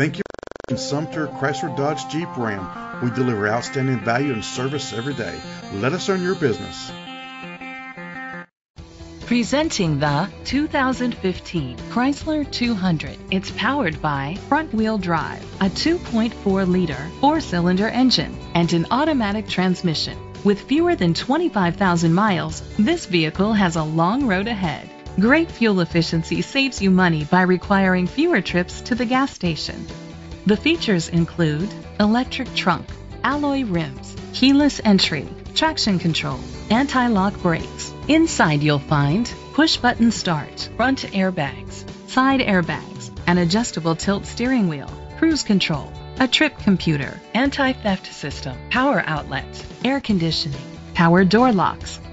Thank you for Sumter Chrysler Dodge Jeep Ram. We deliver outstanding value and service every day. Let us earn your business. Presenting the 2015 Chrysler 200. It's powered by front-wheel drive, a 2.4-liter four-cylinder engine, and an automatic transmission. With fewer than 25,000 miles, this vehicle has a long road ahead. Great fuel efficiency saves you money by requiring fewer trips to the gas station. The features include electric trunk, alloy rims, keyless entry, traction control, anti-lock brakes. Inside you'll find push button start, front airbags, side airbags, an adjustable tilt steering wheel, cruise control, a trip computer, anti-theft system, power outlets, air conditioning, power door locks.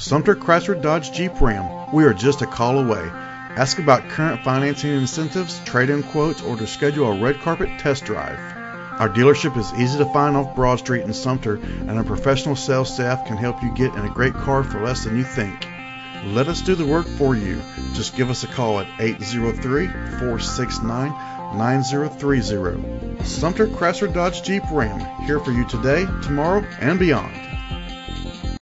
Sumter Chrysler Dodge Jeep Ram. We are just a call away. Ask about current financing incentives, trade in quotes, or to schedule a red carpet test drive. Our dealership is easy to find off Broad Street in Sumter, and our professional sales staff can help you get in a great car for less than you think. Let us do the work for you. Just give us a call at 803 469 9030. Sumter Chrysler Dodge Jeep Ram, here for you today, tomorrow, and beyond.